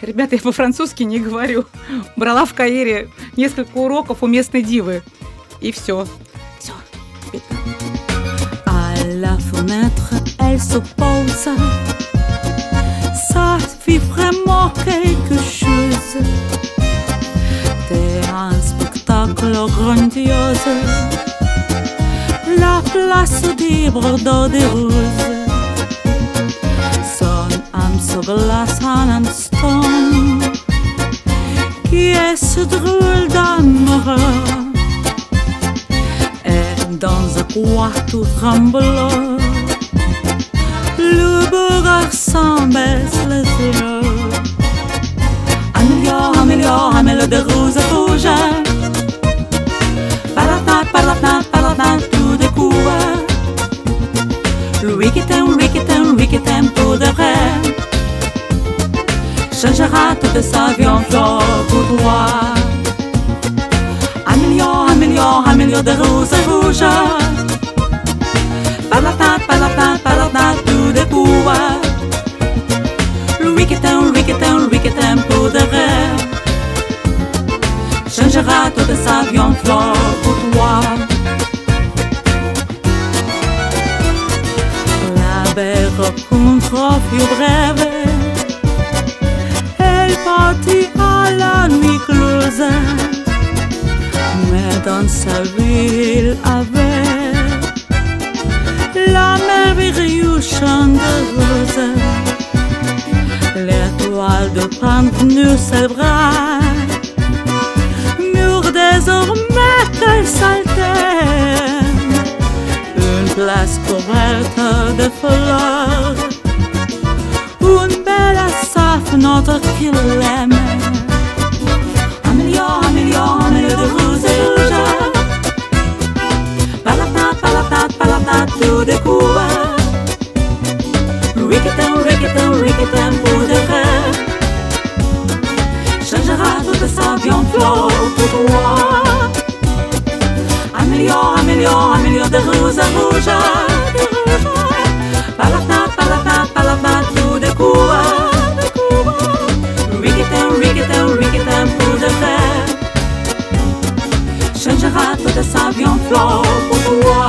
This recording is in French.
Ребята, я по-французски не говорю. Брала в Каире несколько уроков у местной дивы. И все. Все. La fenêtre, elle se pose. Ça fait vraiment quelque chose. C'est un spectacle grandiose. La place des bordeaux de roses. Son âme se glace en un instant. Dans un tout tremblant, le beau garçon baisse les yeux. Améliore, améliore, améliore de rose rouge. Par la fenêtre, par la fenêtre, par la fenêtre, tout découvre. Lui qui t'aime, lui qui t'aime, lui qui t'aime pour de vrai. Changera toute sa vie en fleur pour toi. Améliore, améliore, améliore de rose Lui qui t'aime pour de vrai. Changera toute sa vie en fleur pour toi. La belle rencontre fut brève. Elle partit à la nuit close. Mais dans sa ville avait la merveilleuse chant Pantenu ses bras. Mur désormais qu'elle s'altère. Une place couverte de fleurs. Une belle fenêtre qu'il aime. Améliore, améliore, améliore de rose et tout. Fenêtre, tout découvre. Lui qui t'aime, lui qui t'aime, lui qui t'aime pour de vrai. Changera toute sa vie en fleur pour